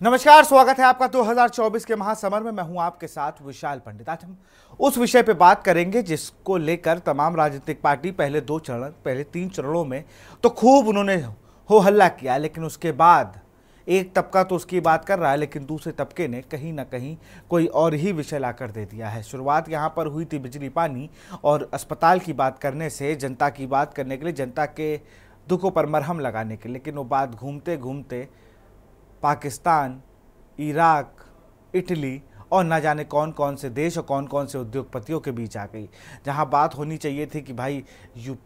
नमस्कार, स्वागत है आपका 2024 के महासमर में। मैं हूँ आपके साथ विशाल पंडित आज हम उस विषय पर बात करेंगे जिसको लेकर तमाम राजनीतिक पार्टी पहले दो चरण, पहले तीन चरणों में तो खूब उन्होंने हो हल्ला किया, लेकिन उसके बाद एक तबका तो उसकी बात कर रहा है, लेकिन दूसरे तबके ने कहीं ना कहीं कोई और ही विषय लाकर दे दिया है। शुरुआत यहाँ पर हुई थी बिजली पानी और अस्पताल की बात करने से, जनता की बात करने के लिए, जनता के दुखों पर मरहम लगाने के लेकिन वो बात घूमते घूमते पाकिस्तान, इराक, इटली और ना जाने कौन कौन से देश और कौन कौन से उद्योगपतियों के बीच आ गई। जहाँ बात होनी चाहिए थी कि भाई, यू,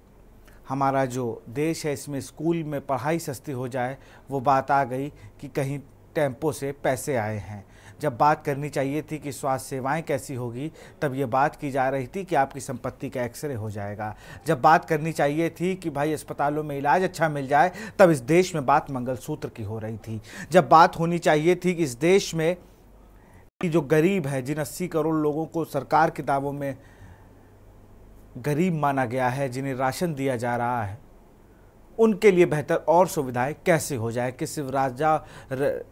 हमारा जो देश है, इसमें स्कूल में पढ़ाई सस्ती हो जाए, वो बात आ गई कि कहीं टेंपो से पैसे आए हैं। जब बात करनी चाहिए थी कि स्वास्थ्य सेवाएँ कैसी होगी, तब ये बात की जा रही थी कि आपकी संपत्ति का एक्सरे हो जाएगा। जब बात करनी चाहिए थी कि भाई अस्पतालों में इलाज अच्छा मिल जाए, तब इस देश में बात मंगलसूत्र की हो रही थी। जब बात होनी चाहिए थी कि इस देश में जो गरीब है, जिन अस्सी करोड़ लोगों को सरकार के दावों में गरीब माना गया है, जिन्हें राशन दिया जा रहा है उनके लिए बेहतर और सुविधाएँ कैसे हो जाए? कि सिर्फ़ राजा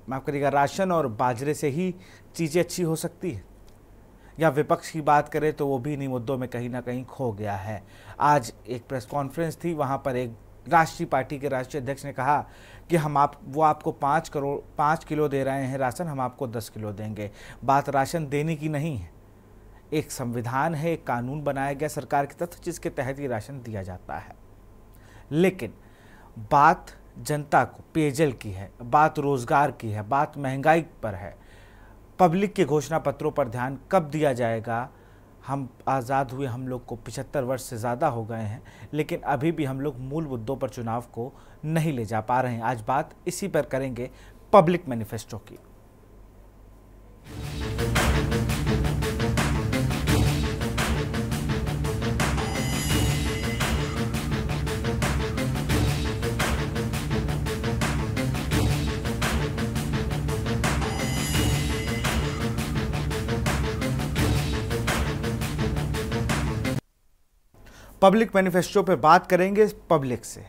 माफ़ करिएगा, राशन और बाजरे से ही चीज़ें अच्छी हो सकती है? या विपक्ष की बात करें तो वो भी इन्हीं मुद्दों में कहीं ना कहीं खो गया है। आज एक प्रेस कॉन्फ्रेंस थी, वहाँ पर एक राष्ट्रीय पार्टी के राष्ट्रीय अध्यक्ष ने कहा कि हम आप, वो आपको पाँच करोड़, पाँच किलो दे रहे हैं राशन, हम आपको दस किलो देंगे। बात राशन देने की नहीं है। एक संविधान है, एक कानून बनाया गया सरकार की तरफ़ जिसके तहत ये राशन दिया जाता है। लेकिन बात जनता को, पेयजल की है, बात रोज़गार की है, बात महँगाई पर है। पब्लिक के घोषणा पत्रों पर ध्यान कब दिया जाएगा? हम आज़ाद हुए हम लोग को पिछहत्तर वर्ष से ज़्यादा हो गए हैं, लेकिन अभी भी हम लोग मूल मुद्दों पर चुनाव को नहीं ले जा पा रहे हैं। आज बात इसी पर करेंगे पब्लिक मैनिफेस्टो की। पब्लिक मैनिफेस्टो पे बात करेंगे पब्लिक से।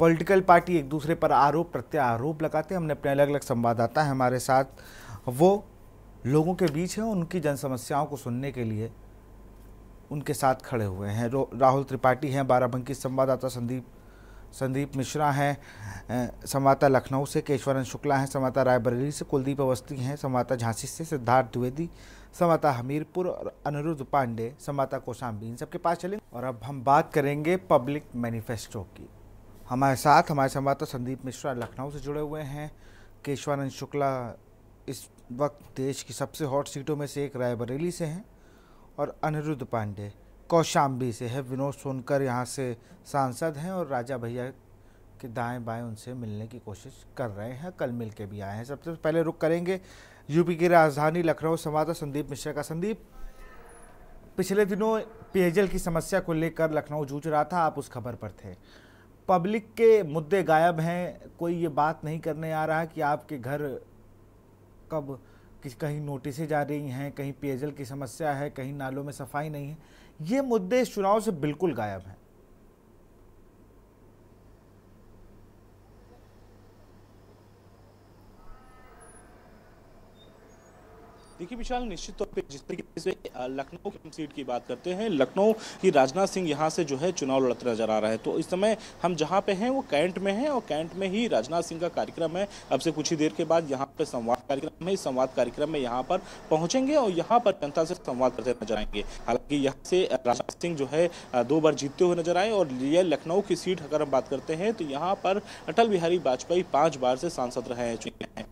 पॉलिटिकल पार्टी एक दूसरे पर आरोप, प्रत्यारोप लगाते हैं। हमने अपने अलग अलग संवाददाता हैं हमारे साथ। वो लोगों के बीच हैं, उनकी जन समस्याओं को सुनने के लिए उनके साथ खड़े हुए हैं। राहुल त्रिपाठी हैं, बाराबंकी संवाददाता संदीप संदीप मिश्रा हैं संवाददाता लखनऊ से, केशवरन शुक्ला हैं, संवाददाता रायबरेली से, कुलदीप अवस्थी हैं, संवाददाता झांसी से, सिद्धार्थ द्विवेदी संवाददाता हमीरपुर और अनिरुद्ध पांडे संवाददाता कोशाम्बी इन सबके पास चलेंगे। और अब हम बात करेंगे पब्लिक मैनिफेस्टो की। हमारे साथ हमारे संवाददाता संदीप मिश्रा लखनऊ से जुड़े हुए हैं। केशवानंद शुक्ला इस वक्त देश की सबसे हॉट सीटों में से एक रायबरेली से हैं और अनिरुद्ध पांडे कौशाम्बी से है। विनोद सोनकर यहाँ से सांसद हैं और राजा भैया के दाएँ बाएँ उनसे मिलने की कोशिश कर रहे हैं। कल मिल के भी आए हैं। सबसे पहले रुक करेंगे यूपी की राजधानी लखनऊ संवाददाता संदीप मिश्रा का संदीप। पिछले दिनों पेयजल की समस्या को लेकर लखनऊ जूझ रहा था, आप उस खबर पर थे। पब्लिक के मुद्दे गायब हैं, कोई ये बात नहीं करने आ रहा कि आपके घर कब कहीं नोटिसें जा रही हैं, कहीं पेयजल की समस्या है, कहीं नालों में सफ़ाई नहीं है। ये मुद्दे इस चुनाव से बिल्कुल गायब हैं। देखिए विशाल, निश्चित तौर पे जिस तरीके से लखनऊ की सीट की बात करते हैं, लखनऊ की राजनाथ सिंह यहाँ से जो है चुनाव लड़ते नज़र आ रहा है। तो इस समय हम जहाँ पे हैं, वो कैंट में हैं और कैंट में ही राजनाथ सिंह का कार्यक्रम है। अब से कुछ ही देर के बाद यहाँ पे संवाद कार्यक्रम है। संवाद कार्यक्रम में यहाँ पर पहुँचेंगे और यहाँ पर जनता से संवाद करते नज़र आएँगे। हालाँकि यहाँ से राजनाथ सिंह जो है दो बार जीतते हुए नज़र आए और यह लखनऊ की सीट अगर हम बात करते हैं तो यहाँ पर अटल बिहारी वाजपेयी पाँच बार से सांसद रहे चुके हैं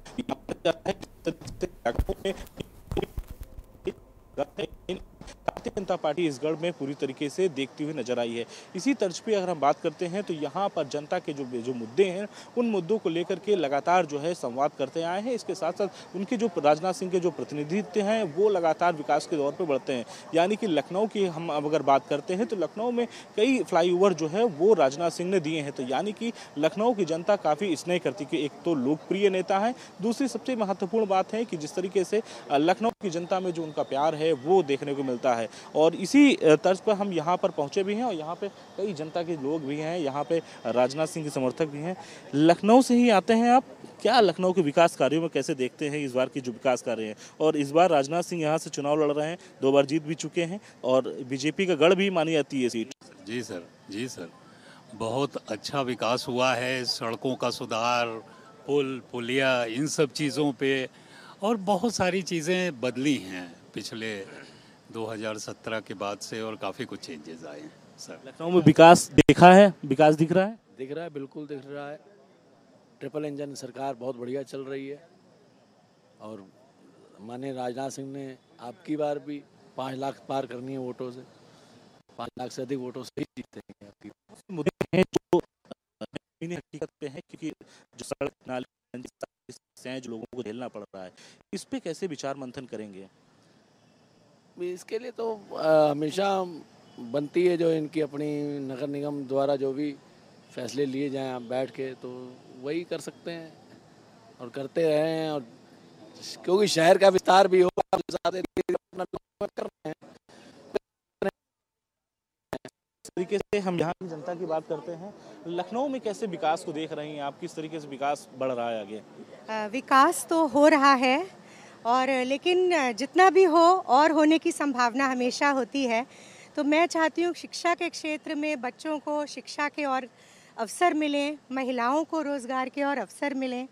भारतीय जनता पार्टी इस गढ़ में पूरी तरीके से देखती हुई नज़र आई है। इसी तर्ज पे अगर हम बात करते हैं तो यहाँ पर जनता के जो जो मुद्दे हैं, उन मुद्दों को लेकर के लगातार जो है संवाद करते आए हैं। इसके साथ साथ उनके जो राजनाथ सिंह के जो प्रतिनिधित्व हैं, वो लगातार विकास के दौर पर बढ़ते हैं। यानी कि लखनऊ की हम अगर बात करते हैं तो लखनऊ में कई फ्लाई जो है, वो राजनाथ सिंह ने दिए हैं। तो यानी कि लखनऊ की जनता काफ़ी स्नेह करती कि एक तो लोकप्रिय नेता है। दूसरी सबसे महत्वपूर्ण बात है कि जिस तरीके से लखनऊ की जनता में जो उनका प्यार है, वो देखने को मिलता है। और और इसी तर्ज पर हम यहाँ पर पहुँचे भी हैं और यहाँ पे कई जनता के लोग भी हैं, यहाँ पे राजनाथ सिंह के समर्थक भी हैं। लखनऊ से ही आते हैं आप? क्या लखनऊ के विकास कार्यों में कैसे देखते हैं इस बार की जो विकास कार्य हैं? और इस बार राजनाथ सिंह यहाँ से चुनाव लड़ रहे हैं, दो बार जीत भी चुके हैं और बीजेपी का गढ़ भी मानी जाती है सीट। जी सर जी सर। बहुत अच्छा विकास हुआ है, सड़कों का सुधार, पुल, पुलिया, इन सब चीज़ों पे और बहुत सारी चीज़ें बदली हैं पिछले 2017 के बाद से और काफ़ी कुछ चेंजेस आए हैं सर लखनऊ में विकास देखा है? विकास दिख रहा है? दिख रहा है बिल्कुल दिख रहा है। ट्रिपल इंजन सरकार बहुत बढ़िया चल रही है। और माने राजनाथ सिंह ने आपकी बार भी पाँच लाख पार करनी है वोटों से। पाँच लाख से अधिक वोटों से ही जीते हैं आपकी मुद्दे हैं जो हकीकत पे हैं क्योंकि जो सड़क नाली जो लोगों को झेलना पड़ रहा है इस पे कैसे विचार मंथन करेंगे? इसके लिए तो हमेशा बनती है जो इनकी अपनी नगर निगम द्वारा जो भी फैसले लिए जाएँ आप बैठ के तो वही कर सकते हैं और करते रहे हैं और क्योंकि शहर का विस्तार भी हो। तरीके से हम यहाँ की जनता की बात करते हैं। लखनऊ में कैसे विकास को देख रहे हैं आप? किस तरीके से विकास बढ़ रहा है आगे? विकास तो हो रहा है और लेकिन जितना भी हो और होने की संभावना हमेशा होती है तो मैं चाहती हूँ शिक्षा के क्षेत्र में बच्चों को शिक्षा के और अवसर मिलें, महिलाओं को रोज़गार के और अवसर मिलें।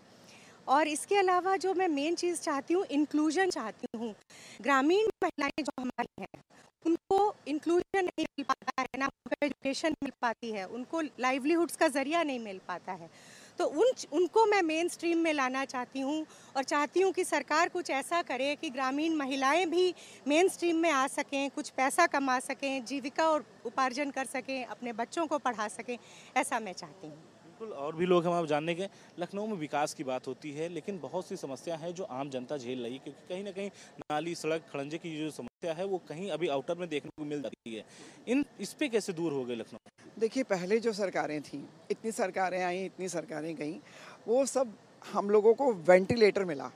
और इसके अलावा जो मैं मेन चीज़ चाहती हूँ इंक्लूजन चाहती हूँ। ग्रामीण महिलाएँ जो हमारी हैं, उनको इंक्लूजन नहीं मिल पाता है, ना उनको एजुकेशन मिल पाती है, उनको लाइवलीहुड्स का ज़रिया नहीं मिल पाता है। तो उन उनको मैं मेन स्ट्रीम में लाना चाहती हूँ और चाहती हूँ कि सरकार कुछ ऐसा करे कि ग्रामीण महिलाएँ भी मेन स्ट्रीम में आ सकें, कुछ पैसा कमा सकें, जीविका और उपार्जन कर सकें, अपने बच्चों को पढ़ा सकें, ऐसा मैं चाहती हूँ। बिल्कुल, और भी लोग हम आप जानने के, लखनऊ में विकास की बात होती है, लेकिन बहुत सी समस्या है जो आम जनता झेल रही है, क्योंकि कहीं ना कहीं नाली, सड़क, खड़ंजे की जो समस्या है वो कहीं अभी आउटर में देखने को मिल जाती है। इन इस पे कैसे दूर हो गए लखनऊ? देखिए पहले जो सरकारें थी इतनी सरकारें आई इतनी सरकारें गई वो सब हम लोगों को वेंटिलेटर मिला।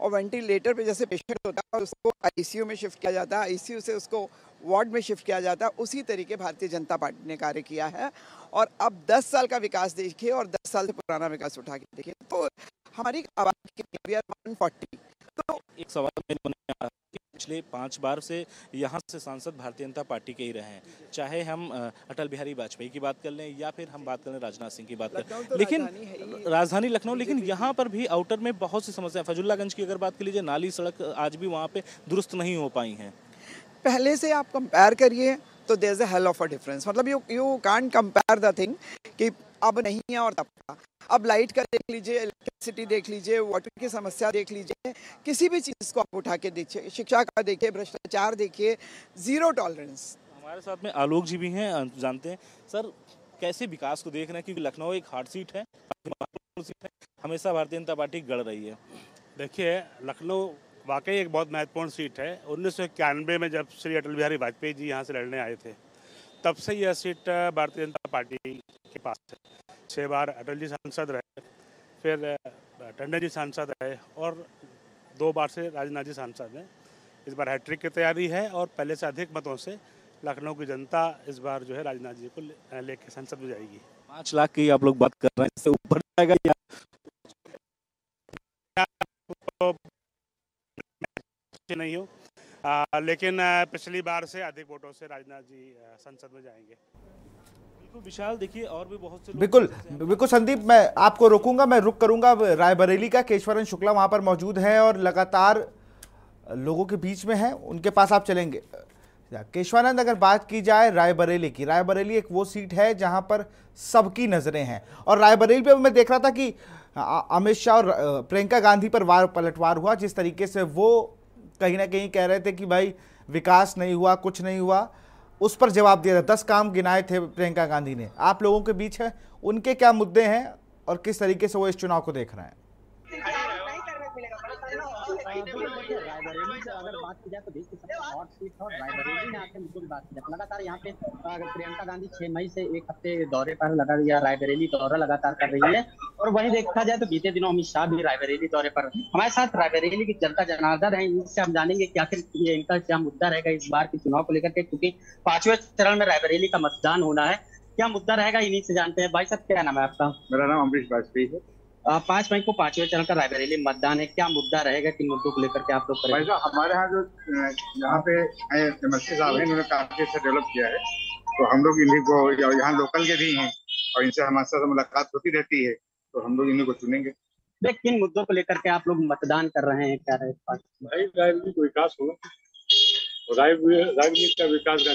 और वेंटिलेटर पे जैसे पेशेंट होता है उसको आईसीयू में शिफ्ट किया जाता है आईसीयू से उसको वार्ड में शिफ्ट किया जाता है उसी तरीके भारतीय जनता पार्टी ने कार्य किया है। और अब 10 साल का विकास देखिए और 10 साल से पुराना विकास उठा के देखिए तो हमारी आबादी वन फोर्टी तो एक सवाल पिछले पाँच बार से यहाँ से सांसद भारतीय जनता पार्टी के ही रहे हैं। चाहे हम अटल बिहारी वाजपेयी की बात कर लें या फिर हम बात करें राजनाथ सिंह की बात करें तो लेकिन राजधानी लखनऊ लेकिन यहाँ पर भी आउटर में बहुत सी समस्या फजुल्लागंज की अगर बात कर लीजिए नाली सड़क आज भी वहाँ पर दुरुस्त नहीं हो पाई हैं। पहले से आप कंपेयर करिए तो there is a hell of a difference मतलब you you can compare the thing कि अब नहीं है और तब का। अब लाइट का देख लीजिए इलेक्ट्रिसिटी देख लीजिए वाटर की समस्या देख लीजिए किसी भी चीज़ को आप उठा के देखिए शिक्षा का देखिए भ्रष्टाचार देखिए ज़ीरो टॉलरेंस हमारे साथ में आलोक जी भी हैं जानते हैं। सर कैसे विकास को देख रहे हैं? क्योंकि लखनऊ एक हार्ड सीट है सीट है। हमेशा भारतीय जनता पार्टी गढ़ रही है। देखिए लखनऊ वाकई एक बहुत महत्वपूर्ण सीट है। उन्नीस सौ इक्यानवे में जब श्री अटल बिहारी वाजपेयी जी यहाँ से लड़ने आए थे तब से यह सीट भारतीय जनता पार्टी के पास है। छः बार अटल जी सांसद रहे फिर टंडन जी सांसद रहे और दो बार से राजनाथ जी सांसद हैं। इस बार हैट्रिक की तैयारी है और पहले से अधिक मतों से लखनऊ की जनता इस बार जो है राजनाथ जी को लेकर संसद में जाएगी। पाँच लाख की आप लोग बात कर रहे हैं इससे ऊपर जाएगा या? नहीं हो। आ, लेकिन पिछली बार से अधिक वोटों से राजनाथ जी संसद में जाएँगे। विशाल देखिए और भी बहुत से बिल्कुल बिल्कुल संदीप मैं आपको रोकूँगा मैं रुक करूँगा। रायबरेली का केशवरन शुक्ला वहाँ पर मौजूद है और लगातार लोगों के बीच में है उनके पास आप चलेंगे। केशवानंद अगर बात की जाए रायबरेली की रायबरेली एक वो सीट है जहाँ पर सबकी नज़रें हैं। और रायबरेली पे मैं देख रहा था कि अमित शाह और प्रियंका गांधी पर वार पलटवार हुआ जिस तरीके से वो कहीं ना कहीं कह रहे थे कि भाई, विकास नहीं हुआ, कुछ नहीं हुआ। उस पर जवाब दिया था दस काम गिनाए थे प्रियंका गांधी ने। आप लोगों के बीच है, उनके क्या मुद्दे हैं और किस तरीके से वो इस चुनाव को देख रहे हैं बिल्कुल देखिए रायबरेली से अगर बात की जाए सीट और रायबरेली में आके मुद्दों बात की लगातार यहाँ पे प्रियंका गांधी छह मई से एक हफ़्ते दौरे पर लगा या रायबरेली दौरा लगातार कर रही है। और वहीं देखा जाए तो बीते दिनों अमित शाह भी रायबरेली दौरे पर हमारे साथ रायबरेली की जनता जनार्दन है इनसे हम जानेंगे कि आखिर इनका क्या मुद्दा रहेगा इस बार के चुनाव को लेकर के क्योंकि पाँचवें चरण में रायबरेली का मतदान होना है। क्या मुद्दा रहेगा इन्हीं से जानते हैं। भाई साहब क्या नाम है आपका? मेरा नाम अमरीश वाजपेयी है। पाँच मई को पाँचवें चरण का रायबरेली मतदान है। क्या मुद्दा रहेगा? किन मुद्दों को लेकर के आप लोग करेंगे हमारे यहाँ जो यहाँ पे एमएलसी साहब हैं इन्होंने काफ़ी अच्छा डेवलप किया है। तो हम लोग इन्हीं को यहाँ लोकल के भी हैं और इनसे हमारे साथ मुलाकात होती रहती है तो हम लोग इन्हीं को चुनेंगे। देख किन मुद्दों को लेकर के आप लोग मतदान कर रहे हैं? क्या रहे भाई राजनीति का विकास हो। राजनीति का विकास का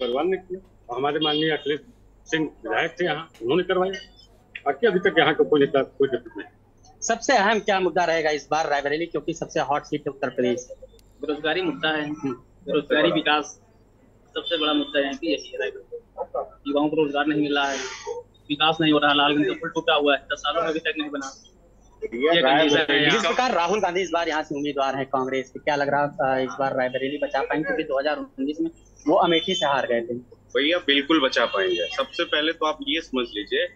भगवान ने किया। हमारे माननीय अखिलेश सिंह विधायक थे यहाँ उन्होंने करवाया। बाकी अभी तक यहाँ का कोई नेता कोई दिक्कत नहीं। सबसे अहम क्या मुद्दा रहेगा इस बार रायबरेली? क्योंकि सबसे हॉट सीट है उत्तर प्रदेश। बेरोजगारी मुद्दा है। बेरोजगारी विकास सबसे बड़ा मुद्दा है कि यही है रायबरेली। युवाओं को रोज़गार नहीं मिल रहा है। विकास नहीं हो रहा। लालगंज का पुल टूटा हुआ है। दस सालों में अभी तक नहीं बना। जिस प्रकार राहुल गांधी इस बार यहाँ से उम्मीदवार है कांग्रेस के। क्या लग रहा है इस बार रायबरेली बचा पाएँगे? क्योंकि 2019 में वो अमेठी से हार गए थे। भैया बिल्कुल बचा पाएँगे। सबसे पहले तो आप ये समझ लीजिए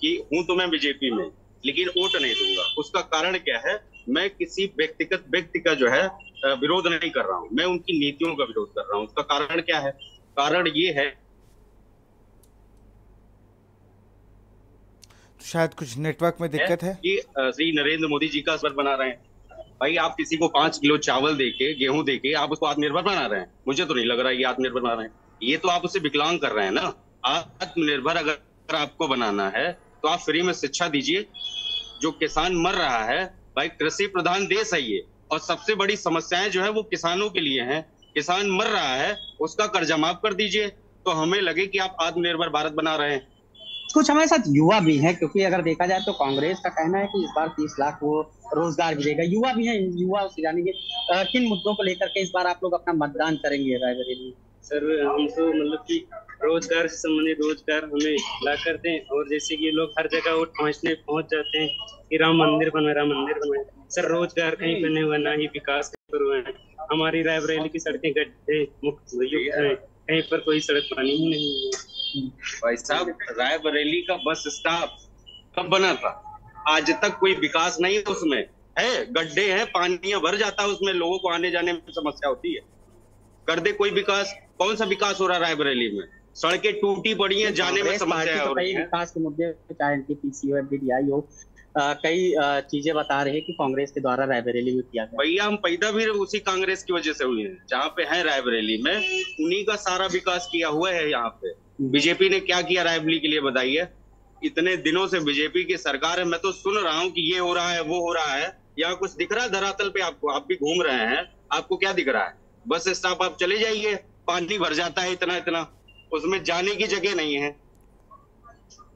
कि हूँ तो मैं बीजेपी में लेकिन वोट नहीं दूँगा। उसका कारण क्या है? मैं किसी व्यक्तिगत व्यक्ति का जो है विरोध नहीं कर रहा हूँ। मैं उनकी नीतियों का विरोध कर रहा हूँ। उसका कारण क्या है? कारण ये है तो शायद कुछ नेटवर्क में दिक्कत है। कि श्री नरेंद्र मोदी जी का असर बना रहे हैं। भाई आप किसी को पाँच किलो चावल देके गेहूँ देके आप उसको आत्मनिर्भर बना रहे हैं। मुझे तो नहीं लग रहा है ये आत्मनिर्भर बना रहे हैं। ये तो आप उसे विकलांग कर रहे हैं ना? आत्मनिर्भर अगर आपको बनाना है तो आप फ्री में शिक्षा दीजिए। जो किसान मर रहा है, भाई कृषि प्रधान देश है ये। और सबसे बड़ी समस्याएँ जो है, वो किसानों के लिए हैं। किसान मर रहा है, उसका कर्जा माफ़ कर दीजिए। तो हमें लगे कि आप आत्मनिर्भर भारत बना रहे हैं। कुछ हमारे साथ युवा भी हैं, क्योंकि अगर देखा जाए तो कांग्रेस का कहना है कि इस बार तीस लाख वो रोज़गार भी देगा युवा भी हैं, युवा से जानेंगे। किन मुद्दों को लेकर के इस बार आप लोग अपना मतदान करेंगे, रायबरेली? सर, हम तो मतलब कि रोज़गार से संबंधित रोज़गार हमें ला करते हैं और जैसे कि लोग हर जगह वो पहुँचने, पहुँच जाते हैं कि राम मंदिर बनवाए राम मंदिर बनवाए सर, रोज़गार कहीं नहीं हुआ, ना ही विकास पर हुआ है। हमारी रायबरेली की सड़कें गड्ढे, मुक्त हैं। कहीं पर कोई सड़क पानी ही नहीं है। भाई साहब रायबरेली का बस स्टॉप कब बना था? आज तक कोई विकास नहीं उसमें। है, गड्ढे हैं, पानी भर जाता है उसमें। लोगों को आने जाने में समस्या होती है। कर दे कोई विकास। कौन सा विकास हो रहा है रायबरेली में? सड़कें टूटी पड़ी हैं जाने में समस्या तो हो कई विकास के मुद्दे चाहे एनटीपीसी हो एफडीडीआई हो कई चीज़ें बता रहे हैं कि कांग्रेस के द्वारा रायबरेली में किया गया। भैया हम पैदा भी उसी कांग्रेस की वजह से हुए हैं जहाँ पे है रायबरेली में उन्हीं का सारा विकास किया हुआ है यहाँ पे। बीजेपी ने क्या किया रायबरेली के लिए बताइए? इतने दिनों से बीजेपी की सरकार है मैं तो सुन रहा हूँ कि ये हो रहा है वो हो रहा है यहाँ कुछ दिख रहा है धरातल पे आपको? आप भी घूम रहे हैं आपको क्या दिख रहा है? बस स्टॉप आप चले जाइए। पानी भर जाता है इतना इतना। उसमें जाने की जगह नहीं है।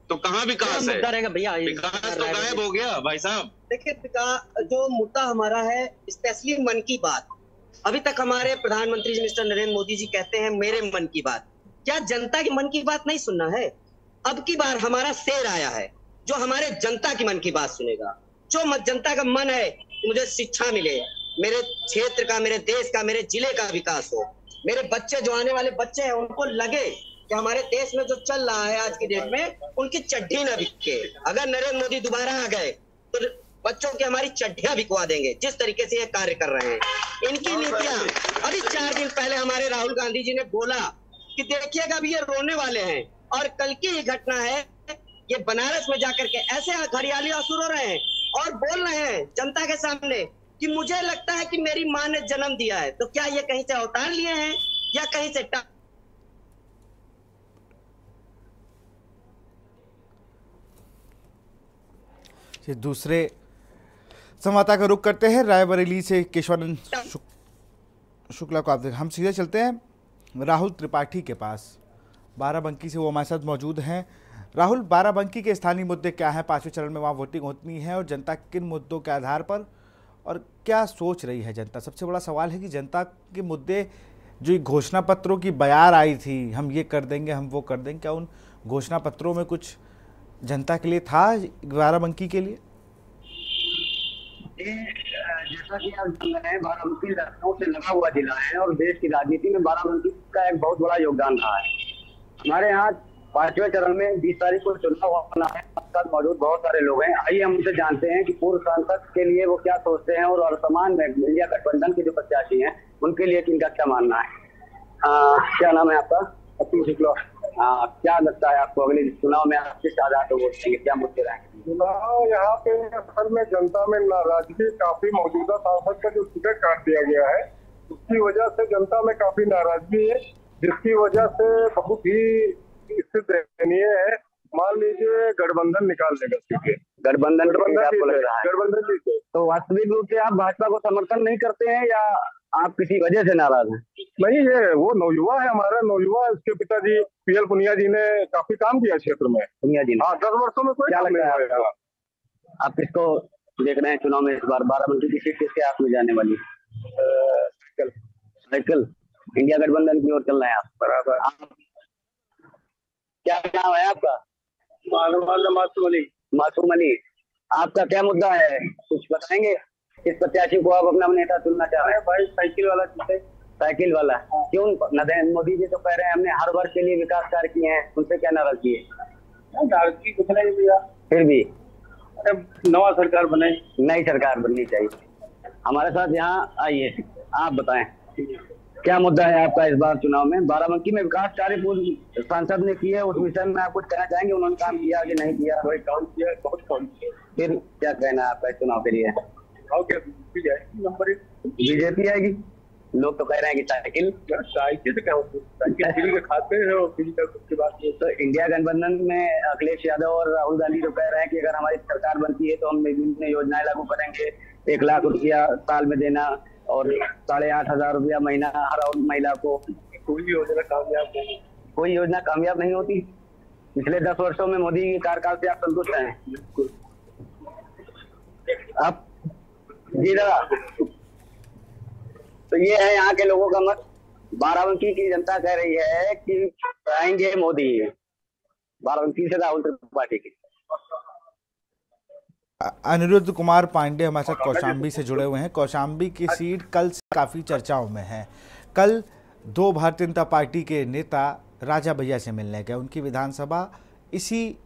तो कहाँ विकास है? भैया विकास तो गायब हो गया भाई साहब। देखिए विका- जो मुद्दा हमारा है स्पेशली मन की बात। अभी तक हमारे प्रधानमंत्री जी मिस्टर नरेंद्र मोदी जी कहते हैं मेरे मन की बात। क्या जनता की मन की बात नहीं सुनना है? अब की बार हमारा शेर आया है जो हमारे जनता की मन की बात सुनेगा। जो जनता का मन है मुझे शिक्षा मिले मेरे क्षेत्र का मेरे देश का मेरे ज़िले का विकास हो। मेरे बच्चे जो आने वाले बच्चे हैं उनको लगे कि हमारे देश में जो चल रहा है आज की डेट में उनकी चड्ढी न बिके अगर नरेंद्र मोदी दोबारा आ गए तो बच्चों की हमारी चड्ढियाँ बिकवा देंगे जिस तरीके से ये कार्य कर रहे हैं। इनकी नीतियाँ अभी चार दिन पहले हमारे राहुल गांधी जी ने बोला कि देखिएगा अभी ये रोने वाले हैं और कल की ही घटना है ये बनारस में जाकर के ऐसे हरियाली असुर हो रहे हैं और बोल रहे हैं जनता के सामने कि मुझे लगता है कि मेरी माँ ने जन्म दिया है। तो क्या ये कहीं से अवतार लिए हैं या कहीं से टा- ये दूसरे संवाददाता का रुख करते हैं रायबरेली से केशवानंद शुक- शुक्ला को आप देख हम सीधे चलते हैं राहुल त्रिपाठी के पास। बाराबंकी से वो हमारे साथ मौजूद हैं। राहुल बाराबंकी के स्थानीय मुद्दे क्या हैं? पाँचवें चरण में वहाँ वोटिंग होती है और जनता किन मुद्दों के आधार पर और क्या सोच रही है जनता? सबसे बड़ा सवाल है कि जनता के मुद्दे, जो घोषणा पत्रों की बयार आई थी, हम ये कर देंगे, हम वो कर देंगे, क्या उन घोषणा पत्रों में कुछ जनता के लिए था बाराबंकी के लिए? जैसा कि आप जान रहे हैं, बाराबंकी लखनऊ से लगा हुआ जिला है और देश की राजनीति में बाराबंकी का एक बहुत बड़ा योगदान रहा है। हमारे यहाँ पाँचवें चरण में बीस तारीख को चुनाव होना है। साथ मौजूद बहुत सारे लोग हैं। आइए हम उनसे जानते हैं कि पूर्व सांसद के लिए वो क्या सोचते हैं और वर्तमान में इंडिया गठबंधन के जो प्रत्याशी हैं उनके लिए इनका क्या मानना है? आ, क्या नाम है आपका? अतुल शुक्ला। क्या लगता है आपको अगले चुनाव में आप किस आधार पर वोट देंगे? क्या मुद्दे रहेंगे? चुनाव यहाँ पे असल में जनता में नाराज़गी काफ़ी मौजूदा सांसद का जो टिकट काट दिया गया है उसकी वजह से जनता में काफ़ी नाराज़गी है जिसकी वजह से बहुत ही स्थिति दयनीय है। मान लीजिए गठबंधन निकाल देगा सीटें गठबंधन आपको लग रहा है। गठबंधन जीते तो वास्तविक रूप से आप भाजपा को समर्थन नहीं करते हैं या आप किसी वजह से नाराज़ हैं? नहीं ये वो नौयुवा है हमारा नौयुवा उसके पिताजी पीएल पुनिया जी ने काफ़ी काम किया क्षेत्र में। पुनिया जी ने। हाँ दस वर्षो में कोई क्या लगता है आप किसको देख रहे हैं चुनाव में इस बार? बाराबंकी की सीट किसके हाथ में जाने वाली साइकिल। इंडिया गठबंधन की ओर चल रहे हैं आप। बराबर। क्या नाम है आपका? मासूम अली मासूम अली आपका क्या मुद्दा है? कुछ बताएँगे? किस प्रत्याशी को आप अपना नेता चुनना चाह रहे हैं। भाई साइकिल वाला चुनते साइकिल वाला। क्यों? नरेंद्र मोदी जी तो कह रहे हैं हमने हर वर्ग के लिए विकास कार्य किए हैं। उनसे क्या नाराज़गी है कुछ नहीं भैया फिर भी? अरे नवा सरकार बने नई सरकार बननी चाहिए। हमारे साथ यहाँ आइए आप बताएँ। क्या मुद्दा है आपका इस बार चुनाव में? बाराबंकी में विकास कार्य पूर्व सांसद ने किए उस विषय में आप कुछ कहना चाहेंगे? उन्होंने काम किया कि नहीं किया? कोई काम किया बहुत काम किया। फिर क्या कहना है आपका इस चुनाव के लिए? नंबर बीजेपी आएगी? लोग तो कह रहे हैं कि साइकिल। साइकिल क्या साइकिल खाते हैं और फ्री का तो इंडिया गठबंधन में अखिलेश यादव और राहुल गांधी तो कह रहे हैं कि अगर हमारी सरकार बनती है तो हम विभिन्न योजनाएँ लागू करेंगे। एक लाख रुपया साल में देना और साढ़े आठ हज़ार रुपया महीना हर महिला को। कोई योजना कामयाब नहीं कोई योजना कामयाब नहीं होती। पिछले दस वर्षों में मोदी के कार्यकाल से आप संतुष्ट हैं? आप जी दादा तो ये है यहाँ के लोगों का मत। बाराबंकी की जनता कह रही है कि आएँगे मोदी। बाराबंकी से राहुल त्रिपाठी की। अनिरुद्ध कुमार पांडे हमारे साथ कौशाम्बी से जुड़े हुए हैं। कौशाम्बी की सीट कल से काफ़ी चर्चाओं में है। कल दो भारतीय जनता पार्टी के नेता राजा भैया से मिलने गए। उनकी विधानसभा इसी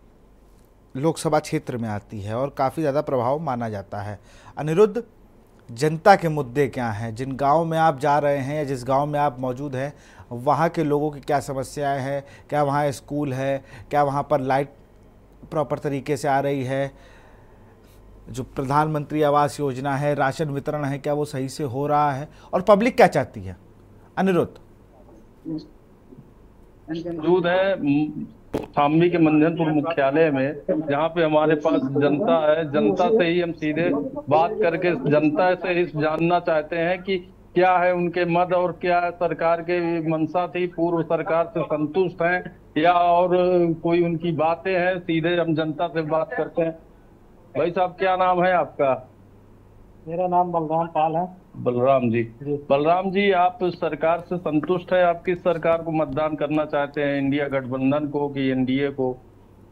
लोकसभा क्षेत्र में आती है और काफ़ी ज़्यादा प्रभाव माना जाता है। अनिरुद्ध जनता के मुद्दे क्या हैं? जिन गाँव में आप जा रहे हैं या जिस गाँव में आप मौजूद हैं वहाँ के लोगों की क्या समस्याएँ हैं? क्या वहाँ स्कूल है? क्या वहाँ पर लाइट प्रॉपर तरीके से आ रही है? जो प्रधानमंत्री आवास योजना है राशन वितरण है क्या वो सही से हो रहा है? और पब्लिक क्या चाहती है? अनिरुद्ध। मौजूद है म, के मंजनपुर मुख्यालय में जहाँ पे हमारे पास जनता है। जनता से ही हम सीधे बात करके जनता से ही जानना चाहते हैं कि क्या है उनके मद और क्या सरकार के मंशा थी। पूर्व सरकार से संतुष्ट हैं या और कोई उनकी बातें हैं सीधे हम जनता से बात करते हैं। भाई साहब क्या नाम है आपका? मेरा नाम बलराम पाल है। बलराम जी। बलराम जी आप सरकार से संतुष्ट है? आप किस सरकार को मतदान करना चाहते हैं इंडिया गठबंधन को कि एनडीए को?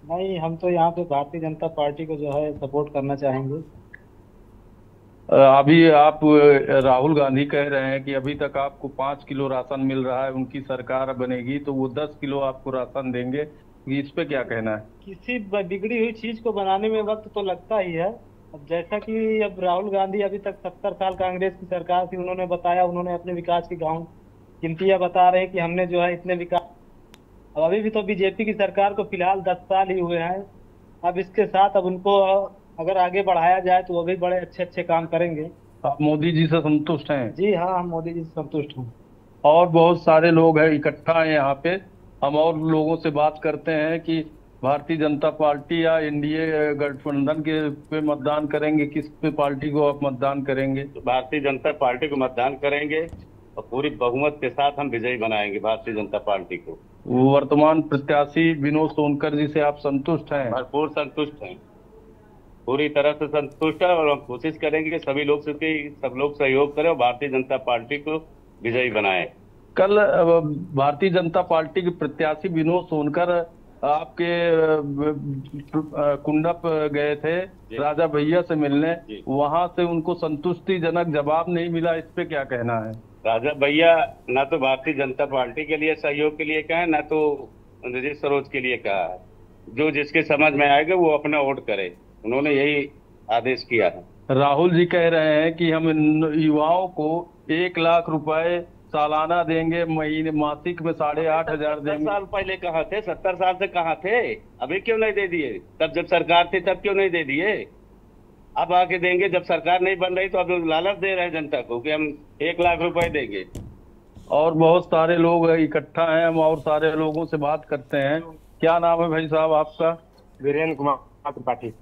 नहीं हम तो यहाँ पे भारतीय जनता पार्टी को जो है सपोर्ट करना चाहेंगे। अभी आप राहुल गांधी कह रहे हैं कि अभी तक आपको पाँच किलो राशन मिल रहा है उनकी सरकार बनेगी तो वो दस किलो आपको राशन देंगे। इस पे क्या कहना है? किसी बिगड़ी हुई चीज़ को बनाने में वक्त तो लगता ही है। अब जैसा कि अब राहुल गांधी अभी तक सत्तर साल कांग्रेस की सरकार थी उन्होंने बताया उन्होंने अपने विकास की गाँव गिनतियाँ बता रहे हैं कि हमने जो है इतने विकास अब अभी भी तो बीजेपी की सरकार को फ़िलहाल दस साल ही हुए हैं। अब इसके साथ अब उनको अगर आगे बढ़ाया जाए तो वो भी बड़े अच्छे अच्छे काम करेंगे। आप मोदी जी से संतुष्ट हैं? जी हाँ हम मोदी जी से संतुष्ट हूँ। और बहुत सारे लोग हैं इकट्ठा हैं यहाँ पे। हम और लोगों से बात करते हैं कि भारतीय जनता पार्टी या एनडीए गठबंधन के पे मतदान करेंगे किस पे पार्टी को आप मतदान करेंगे? तो भारतीय जनता पार्टी को मतदान करेंगे और पूरी बहुमत के साथ हम विजयी बनाएँगे भारतीय जनता पार्टी को। वर्तमान प्रत्याशी विनोद सोनकर जी से आप संतुष्ट हैं? भरपूर संतुष्ट हैं। पूरी तरह से संतुष्ट है और हम कोशिश करेंगे कि सभी लोग सब लोग सहयोग करें और भारतीय जनता पार्टी को विजयी बनाए। कल भारतीय जनता पार्टी के प्रत्याशी विनोद सोनकर आपके कुंडप गए थे राजा भैया से मिलने। वहाँ से उनको संतुष्टिजनक जवाब नहीं मिला इस पे क्या कहना है? राजा भैया ना तो भारतीय जनता पार्टी के लिए सहयोग के लिए कहा ना तो रणजीत सरोज के लिए कहा है। जो जिसके समझ में आएगा वो अपना वोट करे। उन्होंने यही आदेश किया है। राहुल जी कह रहे हैं कि हम युवाओं को एक लाख रुपए सालाना देंगे महीने मासिक में साढ़े आठ हज़ार देंगे। साल पहले कहा थे? सत्तर साल से कहा थे? अभी क्यों नहीं दे दिए? तब जब सरकार थी तब क्यों नहीं दे दिए? अब आके देंगे जब सरकार नहीं बन रही तो अब लालच दे रहे हैं जनता को कि हम एक लाख रुपए देंगे। और बहुत सारे लोग इकट्ठा हैं हम और सारे लोगों से बात करते हैं। क्या नाम है भाई साहब आपका? वीरेंद्र कुमार त्रिपाठी।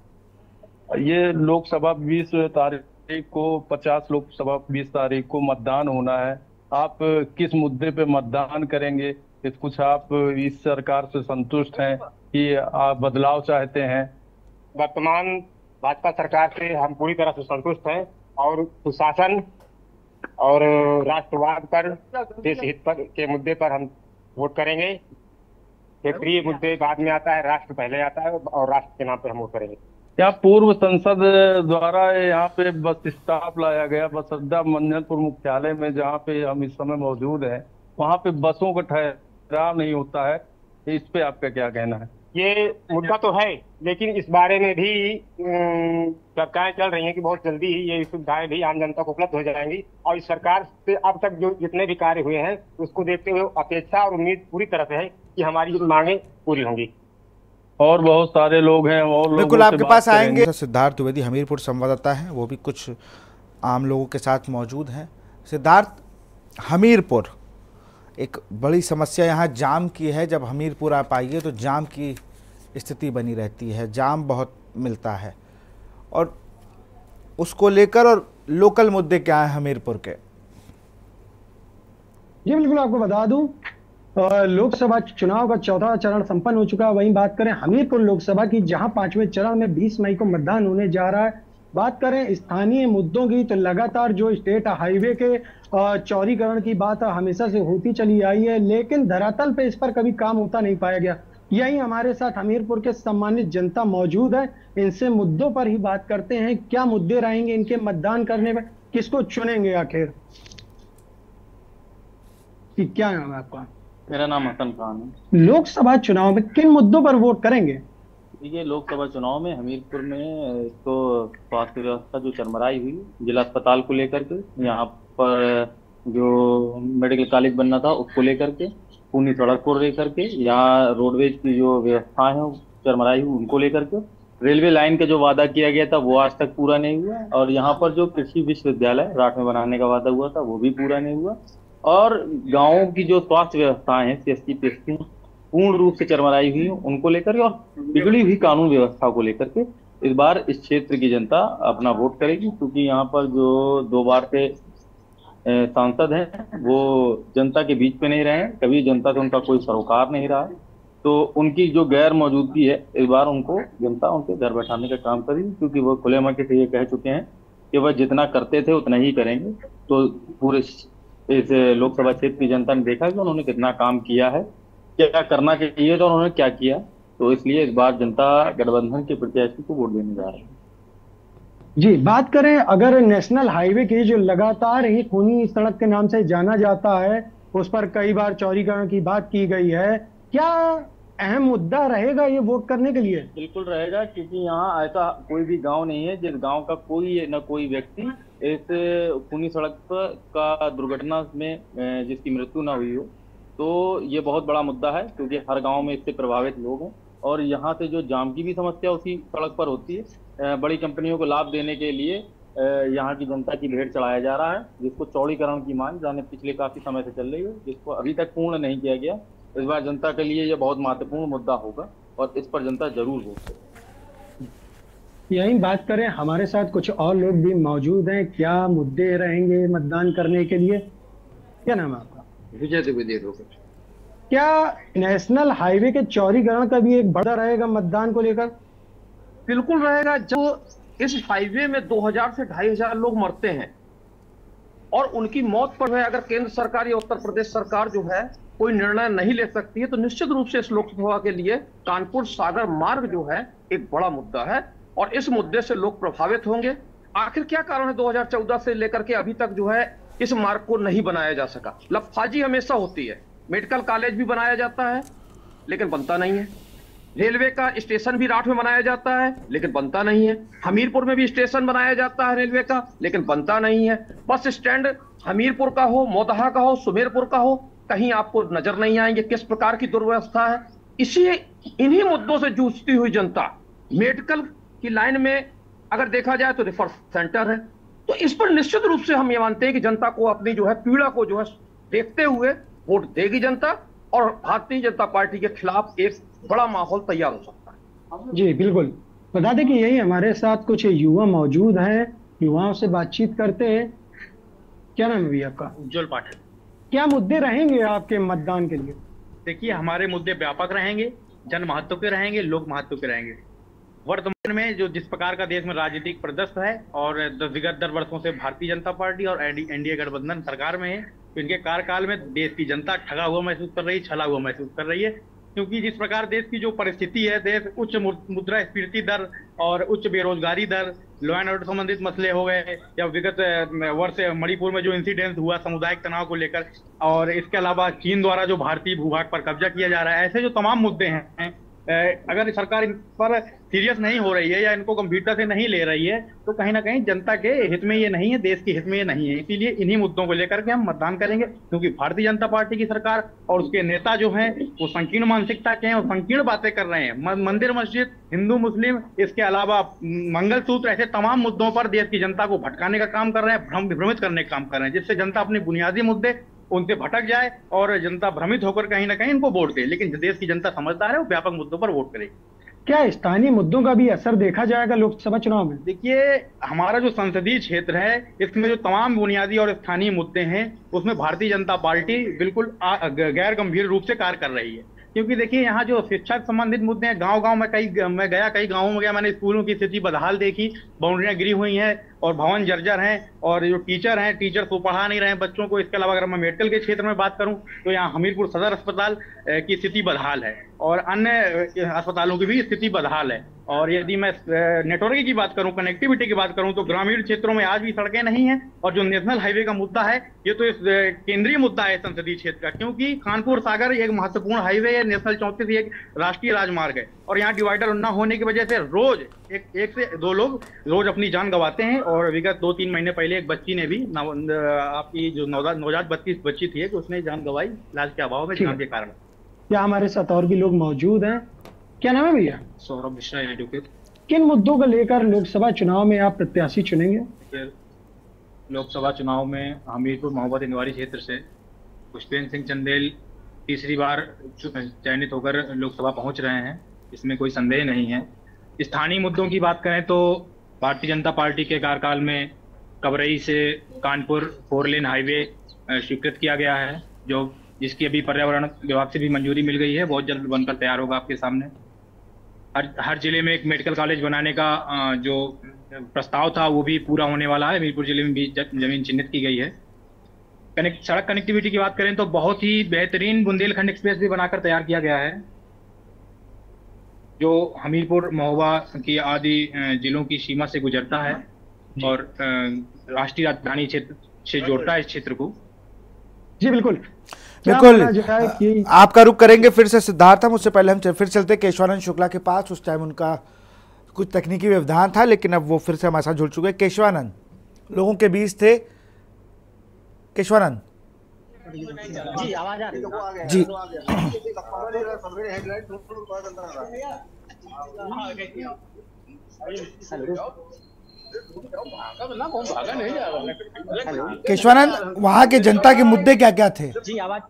ये लोकसभा बीस तारीख को पचास लोकसभा बीस तारीख को मतदान होना है। आप किस मुद्दे पे मतदान करेंगे? कुछ आप इस सरकार से संतुष्ट हैं कि आप बदलाव चाहते हैं? वर्तमान भाजपा सरकार से हम पूरी तरह से संतुष्ट हैं और सुशासन और राष्ट्रवाद पर, देश हित पर, के मुद्दे पर हम वोट करेंगे। क्षेत्रीय मुद्दे बाद में आता है, राष्ट्र पहले आता है और राष्ट्र के नाम पर हम वोट करेंगे। क्या पूर्व संसद द्वारा यहाँ पे बस स्टॉप लाया गया, बस अड्डा मंजनपुर मुख्यालय में जहाँ पे हम इस समय मौजूद हैं, वहाँ पे बसों का ठहराव नहीं होता है। इस पे आपका क्या कहना है? ये मुद्दा तो है, लेकिन इस बारे में भी चर्चाएँ चल रही हैं कि बहुत जल्दी ही ये सुविधाएँ भी आम जनता को उपलब्ध हो जाएँगी और इस सरकार से अब तक जो जितने भी कार्य हुए हैं, उसको देखते हुए अपेक्षा और उम्मीद पूरी तरह से है कि हमारी मांगे पूरी होंगी। और बहुत सारे लोग हैं और लोगों बिल्कुल आपके पास आएँगे। सिद्धार्थ द्विवेदी हमीरपुर संवाददाता हैं वो भी कुछ आम लोगों के साथ मौजूद हैं। सिद्धार्थ हमीरपुर एक बड़ी समस्या यहाँ जाम की है। जब हमीरपुर आप आइए तो जाम की स्थिति बनी रहती है जाम बहुत मिलता है। और उसको लेकर और लोकल मुद्दे क्या हैं हमीरपुर के? जी बिल्कुल आपको बता दूँ लोकसभा चुनाव का चौथा चरण संपन्न हो चुका है। वहीं बात करें हमीरपुर लोकसभा की, जहाँ पाँचवें चरण में 20 मई को मतदान होने जा रहा है। बात करें स्थानीय मुद्दों की तो लगातार जो स्टेट हाईवे के चौरीकरण की बात हमेशा से होती चली आई है, लेकिन धरातल पे इस पर कभी काम होता नहीं पाया गया। यही हमारे साथ हमीरपुर के सम्मानित जनता मौजूद है। इनसे मुद्दों पर ही बात करते हैं। क्या मुद्दे रहेंगे इनके मतदान करने में? किसको चुनेंगे आखिर? कि क्या नाम है आपका? मेरा नाम हसन खान है। लोकसभा चुनाव में किन मुद्दों पर वोट करेंगे? देखिए लोकसभा चुनाव में हमीरपुर में तो स्वास्थ्य व्यवस्था जो चरमराई हुई जिला अस्पताल को लेकर के यहाँ पर जो मेडिकल कॉलेज बनना था उसको लेकर के पूनी सड़क को लेकर के यहाँ रोडवेज़ की जो व्यवस्था है चरमराई हुई उनको लेकर के रेलवे लाइन का जो वादा किया गया था वो आज तक पूरा नहीं हुआ और यहाँ पर जो कृषि विश्वविद्यालय राठ में बनाने का वादा हुआ था वो भी पूरा नहीं हुआ और गाँव की जो स्वास्थ्य व्यवस्थाएँ हैं सी एस पूर्ण रूप से चरमराई हुई, उनको लेकर और बिगड़ी हुई कानून व्यवस्था को लेकर के इस बार इस क्षेत्र की जनता अपना वोट करेगी, क्योंकि यहाँ पर जो दो बार के सांसद हैं, वो जनता के बीच में नहीं रहे हैं, कभी जनता से उनका कोई सरोकार नहीं रहा। तो उनकी जो गैर मौजूदगी है, इस बार उनको जनता उनके घर बैठाने का काम करेगी, क्योंकि वो खुले मन से ये कह चुके हैं कि वह जितना करते थे, उतना ही करेंगे। तो पूरे इस लोकसभा क्षेत्र की जनता ने देखा कि उन्होंने कितना काम किया है क्या करना चाहिए तो उन्होंने क्या किया। तो इसलिए इस बार जनता गठबंधन के प्रत्याशी को वोट देने जा रही है। जी बात करें अगर नेशनल हाईवे की जो लगातार ही खूनी सड़क के नाम से जाना जाता है उस पर कई बार चौरीकरण की बात की गई है क्या अहम मुद्दा रहेगा ये वोट करने के लिए? बिल्कुल रहेगा क्योंकि यहाँ ऐसा कोई भी गाँव नहीं है जिस गाँव का कोई न कोई व्यक्ति इस खूनी सड़क पर का दुर्घटना में जिसकी मृत्यु ना हुई हो तो ये बहुत बड़ा मुद्दा है, क्योंकि हर गाँव में इससे प्रभावित लोग हैं, और यहाँ से जो जाम की भी समस्या उसी सड़क पर होती है बड़ी कंपनियों को लाभ देने के लिए यहाँ की जनता की भेड़ चढ़ाया जा रहा है, जिसको चौड़ीकरण की मांग, जाने पिछले काफ़ी समय से चल रही है, जिसको अभी तक पूर्ण नहीं किया गया, इस बार जनता के लिए यह बहुत महत्वपूर्ण मुद्दा होगा, और इस पर जनता ज़रूर वोट करेगी यही बात करें हमारे साथ कुछ और लोग भी मौजूद हैं। क्या मुद्दे रहेंगे मतदान करने के लिए? क्या नाम है आपका? विजय द्विवेदी क्या नेशनल हाईवे के चौरीकरण का भी एक बड़ा रहेगा मतदान को लेकर? बिल्कुल रहेगा। जब इस हाईवे में 2000 से 2500 लोग मरते हैं और उनकी मौत पर है अगर केंद्र सरकार या उत्तर प्रदेश सरकार जो है कोई निर्णय नहीं ले सकती है तो निश्चित रूप से इस लोकसभा के लिए कानपुर सागर मार्ग जो है एक बड़ा मुद्दा है। और इस मुद्दे से लोग प्रभावित होंगे। आखिर क्या कारण है 2014 से लेकर के अभी तक जो है इस मार्ग को नहीं बनाया जा सका? लफाजी हमेशा होती है। मेडिकल कॉलेज भी बनाया जाता है, लेकिन बनता नहीं है। रेलवे का स्टेशन भी राठ में बनाया जाता है, लेकिन बनता नहीं है। हमीरपुर में भी स्टेशन बनाया जाता है रेलवे का, लेकिन बनता नहीं है। बस स्टैंड हमीरपुर का हो, मोदहा का हो, सुमेरपुर का हो, कहीं आपको नज़र नहीं आएँगे। किस प्रकार की दुर्व्यवस्था है? इसी, इन्हीं मुद्दों से जूझती हुई जनता मेडिकल की लाइन में अगर देखा जाए तो रिफर सेंटर है। तो इस पर निश्चित रूप से हम ये मानते हैं कि जनता को अपनी जो है पीड़ा को जो है देखते हुए वोट देगी जनता और भारतीय जनता पार्टी के खिलाफ एक बड़ा माहौल तैयार हो सकता है। जी बिल्कुल। बता दें कि यही हमारे साथ कुछ युवा मौजूद हैं। युवाओं से बातचीत करते हैं। क्या नाम है भैया आपका? उज्जवल पाठक क्या मुद्दे रहेंगे आपके मतदान के लिए? देखिए हमारे मुद्दे व्यापक रहेंगे जन महत्व के रहेंगे लोक महत्व के रहेंगे। वर्तमान में जो जिस प्रकार का देश में राजनीतिक प्रदस्त है और विगत दर वर्षों से भारतीय जनता पार्टी और एनडीए गठबंधन सरकार में है तो इनके कार्यकाल में देश की जनता ठगा हुआ महसूस कर रही है छला हुआ महसूस कर रही है। क्योंकि जिस प्रकार देश की जो परिस्थिति है, देश उच्च मुद्रा स्फीति दर और उच्च बेरोजगारी दर लॉ एंड ऑर्डर संबंधित मसले हो गए, या विगत वर्ष मणिपुर में जो इंसिडेंट हुआ सामुदायिक तनाव को लेकर, और इसके अलावा चीन द्वारा जो भारतीय भूभाग पर कब्जा किया जा रहा है, ऐसे जो तमाम मुद्दे हैं अगर सरकार इन पर सीरियस नहीं हो रही है या इनको गंभीरता से नहीं ले रही है तो कहीं ना कहीं जनता के हित में ये नहीं है, देश के हित में ये नहीं है। इसीलिए इन्हीं मुद्दों को लेकर के हम मतदान करेंगे, क्योंकि भारतीय जनता पार्टी की सरकार और उसके नेता जो हैं, वो संकीर्ण मानसिकता के हैं और संकीर्ण बातें कर रहे हैं। मंदिर, मस्जिद, हिंदू, मुस्लिम, इसके अलावा मंगलसूत्र, ऐसे तमाम मुद्दों पर देश की जनता को भटकाने का काम कर रहे हैं भ्रमित करने का काम कर रहे हैं, जिससे जनता अपने बुनियादी मुद्दे उनसे भटक जाए और जनता भ्रमित होकर कहीं ना कहीं इनको वोट दे। लेकिन देश की जनता समझदार है वो व्यापक मुद्दों पर वोट करेगी। क्या स्थानीय मुद्दों का भी असर देखा जाएगा लोकसभा चुनाव में? देखिए हमारा जो संसदीय क्षेत्र है इसमें जो तमाम बुनियादी और स्थानीय मुद्दे हैं उसमें भारतीय जनता पार्टी बिल्कुल गैर गंभीर रूप से कार्य कर रही है। क्योंकि देखिए यहाँ जो शिक्षा संबंधित मुद्दे हैं गाँव गाँव में कई मैं गया कई गाँवों में गया मैंने स्कूलों की स्थिति बदहाल देखी बाउंड्रियाँ गिरी हुई हैं और भवन जर्जर हैं और जो टीचर हैं टीचर तो पढ़ा नहीं रहे हैं बच्चों को। इसके अलावा अगर मैं मेडिकल के क्षेत्र में बात करूँ तो यहाँ हमीरपुर सदर अस्पताल की स्थिति बदहाल है। और अन्य अस्पतालों की भी स्थिति बदहाल है। और यदि मैं नेटवर्क की बात करूँ, कनेक्टिविटी की बात करूँ तो ग्रामीण क्षेत्रों में आज भी सड़कें नहीं हैं और जो नेशनल हाईवे का मुद्दा है, ये तो इस केंद्रीय मुद्दा है संसदीय क्षेत्र का, क्योंकि कानपुर सागर एक महत्वपूर्ण हाईवे है, नेशनल चौंतीस एक राष्ट्रीय राजमार्ग है। और यहाँ डिवाइडर न होने की वजह से रोज एक एक से दो लोग रोज अपनी जान गंवाते हैं और विगत दो तीन महीने पहले एक बच्ची ने भी आपकी जो नवजात बत्ती बच्ची थी कि उसने जान गंवाई इलाज के अभाव में जान के कारण। क्या हमारे साथ और भी लोग मौजूद हैं। क्या नाम है भैया? सौरभ मिश्रा एडवोकेट किन मुद्दों को लेकर लोकसभा चुनाव में आप प्रत्याशी चुनेंगे? लोकसभा चुनाव में हमीरपुर मोहब्बत इंदवारी क्षेत्र से पुष्पेंद्र सिंह चंदेल तीसरी बार चयनित होकर लोकसभा पहुँच रहे हैं इसमें कोई संदेह नहीं है। स्थानीय मुद्दों की बात करें तो भारतीय जनता पार्टी के कार्यकाल में कबरई से कानपुर फोर लेन हाईवे स्वीकृत किया गया है, जो जिसकी अभी पर्यावरण विभाग से भी मंजूरी मिल गई है। बहुत जल्द बनकर तैयार होगा आपके सामने। हर हर ज़िले में एक मेडिकल कॉलेज बनाने का जो प्रस्ताव था, वो भी पूरा होने वाला है। मीरपुर ज़िले में भी ज़मीन चिन्हित की गई है। कनेक्ट, सड़क कनेक्टिविटी की बात करें तो बहुत ही बेहतरीन बुंदेलखंड एक्सप्रेस भी बनाकर तैयार किया गया है। जो हमीरपुर महोबा की आदि जिलों की सीमा से गुजरता है और राष्ट्रीय राजधानी क्षेत्र से जोड़ता है इस क्षेत्र को। जी बिल्कुल। बिल्कुल। आपका रुख करेंगे फिर से सिद्धार्थ हम उससे पहले हम फिर चलते केशवानंद शुक्ला के पास। उस टाइम उनका कुछ तकनीकी व्यवधान था लेकिन अब वो फिर से हमारे साथ जुड़ चुके हैं। केशवानंद लोगों के बीच थे। केशवानंद जी आवाज़ आ रही जी। केशवानंद वहाँ के जनता के मुद्दे क्या क्या थे? जी आवाज़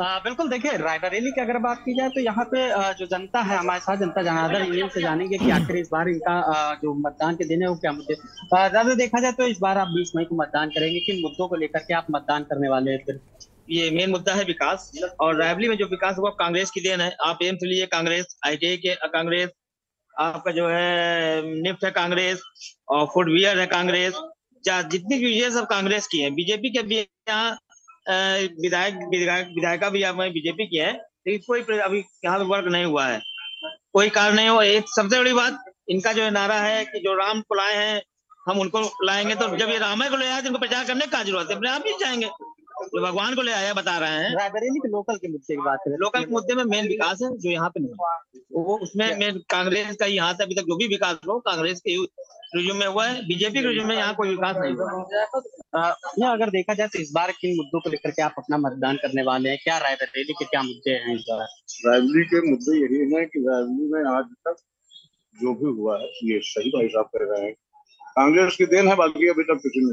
आ, बिल्कुल देखिए रायबरेली की अगर बात की जाए तो यहाँ पे जो जनता है हमारे साथ जनता जनार्दन ईमेल से जानेंगे कि आखिर इस बार इनका जो मतदान के दिन है वो क्या मुद्दे ज़्यादा देखा जाए तो इस बार आप बीस मई को मतदान करेंगे किन मुद्दों को लेकर के आप मतदान करने वाले हैं फिर? ये मेन मुद्दा है विकास और रायबली में जो विकास हुआ कांग्रेस की देन है। आप एम्स लिए कांग्रेस आई के कांग्रेस आपका जो है निफ्ट है कांग्रेस और फुटवियर है कांग्रेस। जितनी भी ये सब कांग्रेस की है। बीजेपी के भी यहाँ विधायक विधायक विधायिका भी हमारी बीजेपी की है लेकिन कोई अभी यहाँ पे वर्क नहीं हुआ है। कोई कार्य नहीं हुआ। एक सबसे बड़ी बात इनका जो नारा है कि जो राम को लाए हैं हम उनको लाएँगे तो जब ये रामाय को ले आए तो इनको प्रचार करने की ज़रूरत है। अपने आप ही जाएँगे। जो भगवान को ले आया बता रहे हैं। रायबरेली के लोकल के मुद्दे की बात करें। लोकल के मुद्दे में मेन विकास है जो यहाँ पे नहीं वो उसमें मेन कांग्रेस का यहाँ से अभी तक जो भी विकास हो कांग्रेस के रिज्यूम में हुआ है? बीजेपी के रिज्यूम में यहाँ कोई विकास नहीं हुआ। अ, या अगर देखा जाए तो इस बार किन मुद्दों को लेकर के आप अपना मतदान करने वाले हैं? क्या राय रायबरेली के क्या मुद्दे हैं इस बार? रायबरेली के मुद्दे यही है कि रायबरेली में आज तक जो भी हुआ है ये सही भाई साहब कह रहे हैं। कांग्रेस की देन है बाकी अभी तक किसी ने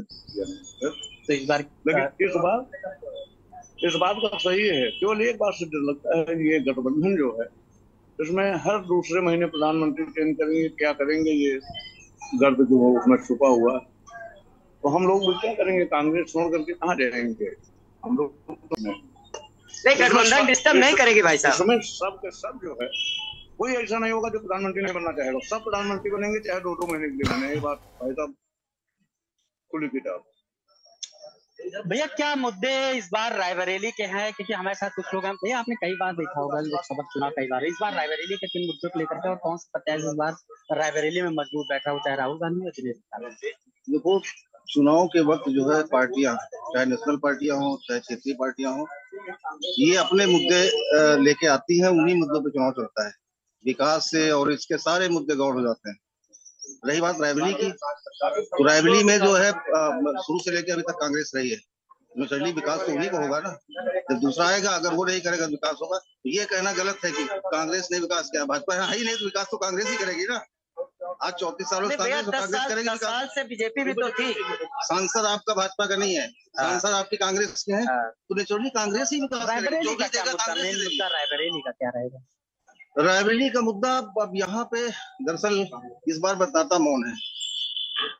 तो इस बार लेकिन इस बार इस बात का सही है केवल एक बात से डर लगता है ये गठबंधन जो है इसमें हर दूसरे महीने प्रधानमंत्री चयन करेंगे क्या करेंगे ये? गर्द जो है उसमें छुपा हुआ है। तो हम लोग क्या करेंगे कांग्रेस छोड़ करके कहा जाएँगे? हम लोग नहीं नहीं गठबंधन डिस्टर्ब नहीं करेगी भाई साहब। इसमें सब के सब जो है कोई ऐसा नहीं होगा जो प्रधानमंत्री नहीं बनना चाहेगा सब प्रधानमंत्री बनेंगे चाहे दो दो महीने के लिए बने ये बात भाई साहब खुली किताब भैया, क्या मुद्दे इस बार रायबरेली के हैं? क्योंकि हमारे साथ कुछ लोग भैया, आपने कई बार देखा होगा लोकसभा चुनाव कई बार। इस बार रायबरेली के किन मुद्दों को लेकर के और कौन सा प्रत्याशी इस बार रायबरेली में मज़बूत बैठा हो चाहे राहुल गांधी हो देखो, चुनाव के वक्त जो है, पार्टियाँ, चाहे नेशनल पार्टियाँ हो, चाहे क्षेत्रीय पार्टियाँ हो, ये अपने मुद्दे लेके आती हैं, उन्हीं मुद्दों पे चुनाव चलता है। विकास से और इसके सारे मुद्दे गौर हो जाते हैं। रही बात रायबरेली की? तो रायबरेली में जो है शुरू से लेकर अभी तक कांग्रेस रही है। नेचुरली विकास तो उन्हीं को होगा ना। जब दूसरा आएगा अगर वो नहीं करेगा विकास होगा तो ये कहना गलत है कि कांग्रेस ने विकास किया। भाजपा है ही नहीं तो विकास तो कांग्रेस ही करेगी ना। आज चौतीस सालों से कांग्रेस तो कांग्रेस करेगी साल से बीजेपी भी तो थी। सांसद आपका भाजपा का नहीं है। सांसद आपकी कांग्रेस के हैं। तो नेचुरली कांग्रेस ही विकास करेगी। जो भी देगा कांग्रेस ही रायबरेली का क्या रहेगा? रायबरेली का मुद्दा अब यहाँ पे दरअसल इस बार बताता मौन है।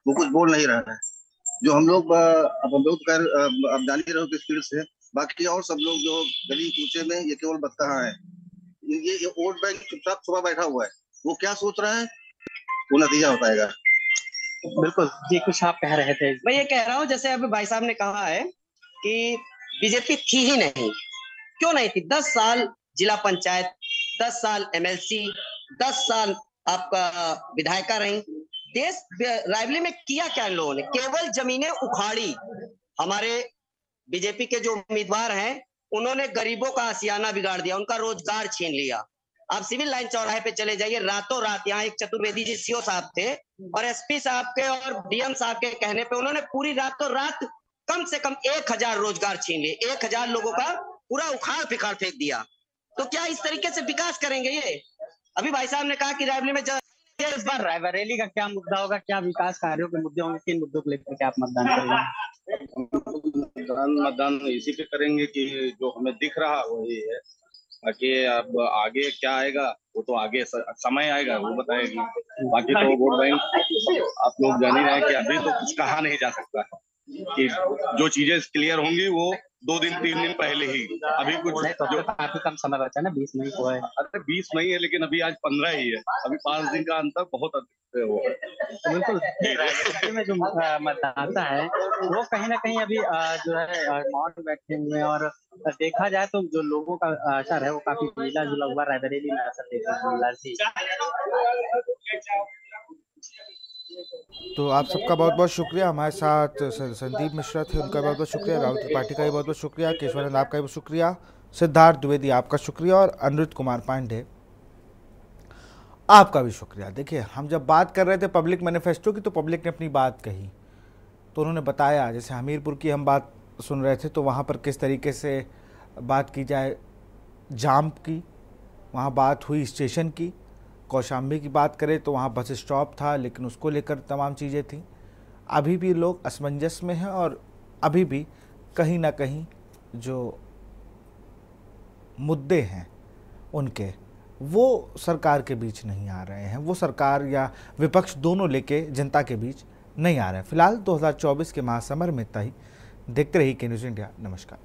वो कुछ बोल नहीं रहा है। जो हम लोग अब हम लोग कर अब जान ही रहो किस फ़ील्ड से। बाकी और सब लोग जो गली कूचे में ये केवल बतकहा है। ये, ये वोट बैंक चुपचाप सुबह बैठा हुआ है। वो क्या सोच रहा है? वो नतीजा बताएगा। बिल्कुल। जी कुछ आप कह रहे थे। मैं ये कह रहा हूँ जैसे अभी भाई साहब ने कहा है कि बीजेपी थी ही नहीं। क्यों नहीं थी? दस साल जिला पंचायत दस साल एमएलसी दस साल आपका विधायिका रही। देश रायबरेली में किया क्या लोगों ने? केवल जमीनें उखाड़ी। हमारे बीजेपी के जो उम्मीदवार हैं, उन्होंने गरीबों का आसियाना बिगाड़ दिया, उनका रोज़गार छीन लिया। आप सिविल लाइन चौराहे पे चले जाइए, रातों रात यहाँ एक चतुर्वेदी जी सीओ साहब थे और एसपी साहब के और डीएम साहब के कहने पे उन्होंने पूरी रातों रात कम से कम एक हज़ार रोज़गार छीन लिए। एक हज़ार लोगों का पूरा उखाड़ पिखाड़ फेंक दिया। तो क्या इस तरीके से विकास करेंगे ये? अभी भाई साहब ने कहा कि रायबरेली में इस बार रायबरेली का क्या मुद्दा होगा? क्या विकास कार्यों के मुद्दे होंगे? किन मुद्दों को लेकर आप मतदान करेंगे? मतदान इसी पे करेंगे कि जो हमें दिख रहा वही है। बाकी अब आगे क्या आएगा, वो तो आगे समय आएगा, वो बताएगी। बाकी तो वोट बैंक, आप लोग जान ही रहे कि अभी तो कुछ कहा नहीं जा सकता। है कि जो चीज़ें क्लियर होंगी वो दो दिन तीन दिन पहले ही। अभी कुछ तो जो तो काफ़ी कम समय बचा ना बीस मई को है। अरे बीस मई है लेकिन अभी आज पंद्रह ही है। अभी पाँच दिन का अंतर बहुत अधिक है। तो बिल्कुल में जो मतदाता है वो कहीं ना कहीं अभी जो है अ, मौन में बैठे हुए और देखा जाए तो जो लोगों का असर है वो काफ़ी मिला जुला हुआ रायबरेली में असर देखने को मिला। जी। तो आप सबका बहुत बहुत शुक्रिया। हमारे साथ संदीप मिश्रा थे, उनका बहुत बहुत शुक्रिया। राहुल त्रिपाठी का भी बहुत बहुत शुक्रिया। केशवानंद आपका भी शुक्रिया। सिद्धार्थ द्विवेदी आपका शुक्रिया और अनिरुद्ध कुमार पांडे आपका भी शुक्रिया। देखिए, हम जब बात कर रहे थे पब्लिक मैनिफेस्टो की तो पब्लिक ने अपनी बात कही। तो उन्होंने बताया, जैसे हमीरपुर की हम बात सुन रहे थे तो वहाँ पर किस तरीके से बात की जाए, जाम की, वहाँ बात हुई स्टेशन की कौशाम्बी की बात करें तो वहाँ बस स्टॉप था, लेकिन उसको लेकर तमाम चीज़ें थीं। अभी भी लोग असमंजस में हैं और अभी भी कहीं ना कहीं जो मुद्दे हैं उनके, वो सरकार के बीच नहीं आ रहे हैं। वो सरकार या विपक्ष दोनों लेके जनता के बीच नहीं आ रहे हैं। फ़िलहाल 2024 के महासमर में ही। देखते रहिए के न्यूज़ इंडिया। नमस्कार।